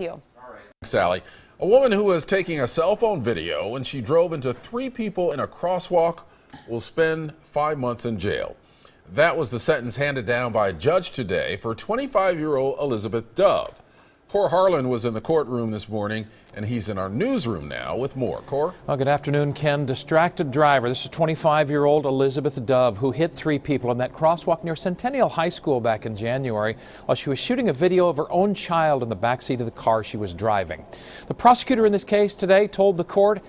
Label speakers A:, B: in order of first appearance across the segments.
A: you.
B: Sally. A woman who was taking a cell phone video when she drove into three people in a crosswalk will spend five months in jail. That was the sentence handed down by a judge today for 25 year old Elizabeth Dove. Kohr Harlan was in the courtroom this morning, and he's in our newsroom now with more. Kohr?
C: Well, good afternoon, Ken. Distracted driver. This is 25 year old Elizabeth Dove who hit three people in that crosswalk near Centennial High School back in January while she was shooting a video of her own child in the backseat of the car she was driving. The prosecutor in this case today told the court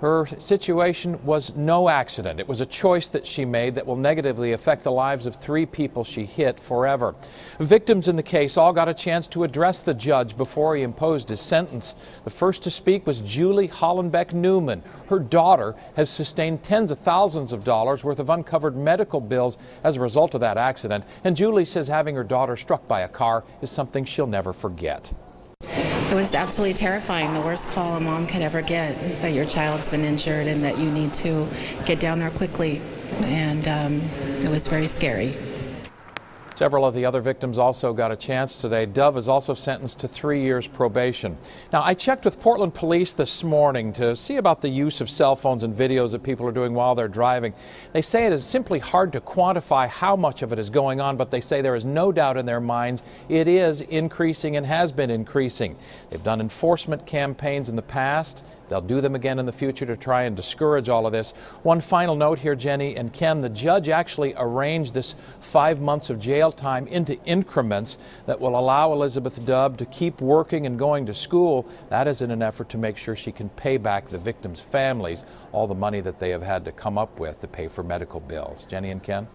C: her situation was no accident. It was a choice that she made that will negatively affect the lives of three people she hit forever. Victims in the case all got a chance to address the judge before he imposed his sentence. The first to speak was Julie Hollenbeck Newman. Her daughter has sustained tens of thousands of dollars worth of uncovered medical bills as a result of that accident. And Julie says having her daughter struck by a car is something she'll never forget.
D: It was absolutely terrifying. The worst call a mom could ever get that your child's been injured and that you need to get down there quickly. And um, it was very scary.
C: Several of the other victims also got a chance today. Dove is also sentenced to three years probation. Now, I checked with Portland police this morning to see about the use of cell phones and videos that people are doing while they're driving. They say it is simply hard to quantify how much of it is going on, but they say there is no doubt in their minds it is increasing and has been increasing. They've done enforcement campaigns in the past. They'll do them again in the future to try and discourage all of this. One final note here, Jenny and Ken. The judge actually arranged this five months of jail time into increments that will allow Elizabeth Dove to keep working and going to school. That is in an effort to make sure she can pay back the victims' families all the money that they have had to come up with to pay for medical bills. Jenny and Ken?